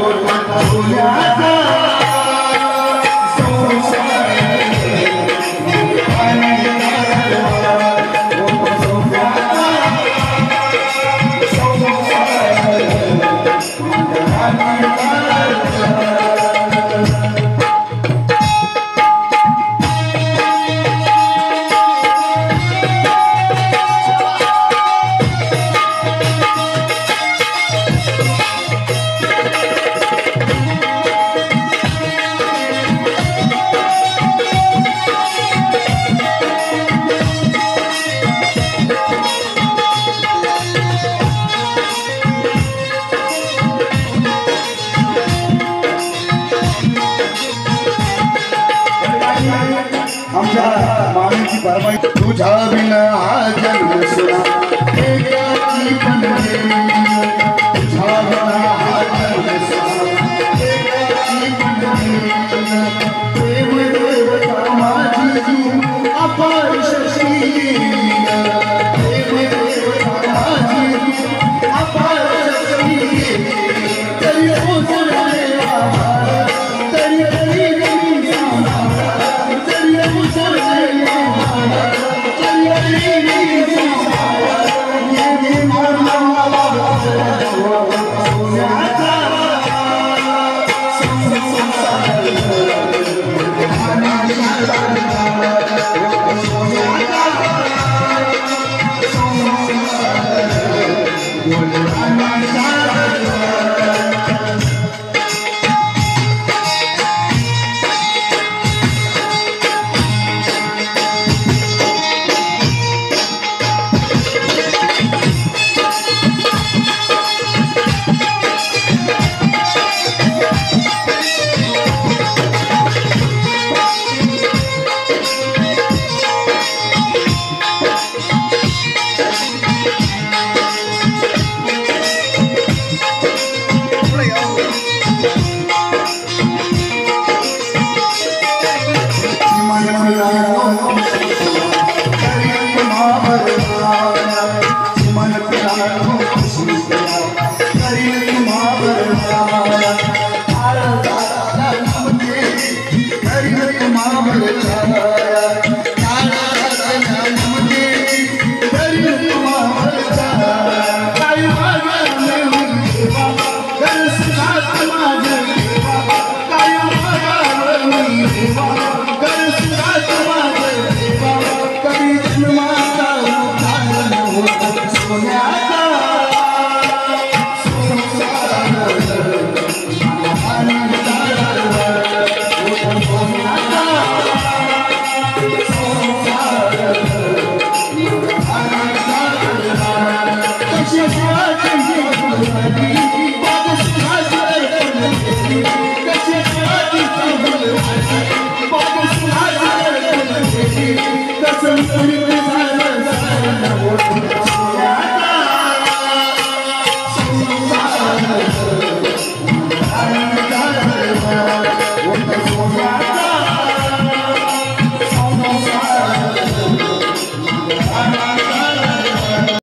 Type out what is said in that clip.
Por cuanto आमच्या मामीची फरमाई तुझ्या बिना हा जन्म सुना एकाची पण. तुझ्या बिना हा जन्म सुना एकाची पण.